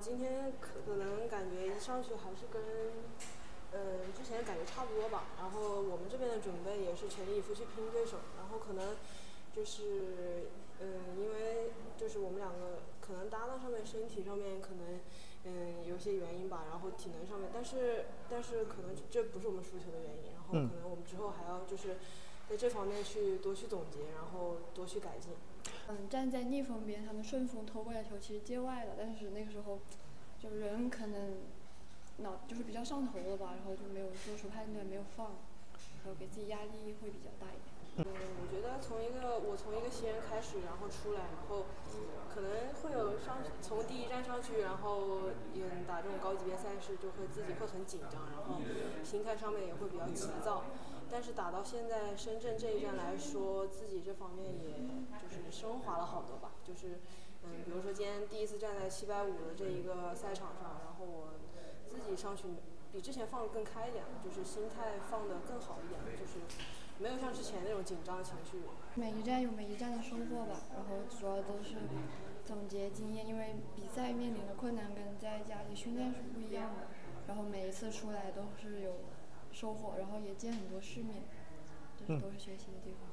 今天可可能感觉一上去还是跟，呃，之前感觉差不多吧。然后我们这边的准备也是全力以赴去拼对手。然后可能就是，嗯，因为就是我们两个可能搭档上面、身体上面可能，嗯，有些原因吧。然后体能上面，但是但是可能这不是我们输球的原因。然后可能我们之后还要就是在这方面去多去总结，然后多去改进。嗯，站在逆风边，他们顺风偷过来球其实界外了，但是那个时候，就人可能脑就是比较上头了吧，然后就没有做出判断，没有放，然后给自己压力会比较大一点。嗯，我觉得从一个我从一个新人开始，然后出来，然后可能会有上从第一站上去，然后嗯打这种高级别赛事，就会自己会很紧张，然后心态上面也会比较急躁。但是打到现在深圳这一站来说，自己这方面也就是升华了好多吧。就是嗯，比如说今天第一次站在七百五的这一个赛场上，然后我自己上去比之前放的更开一点了，就是心态放得更好一点，就是没有像之前那种紧张情绪。每一站有每一站的收获吧，然后主要都是总结经验，因为比赛面临的困难跟在家里训练是不一样的，然后每一次出来都是有。收获，然后也见很多世面，这都是学习的地方。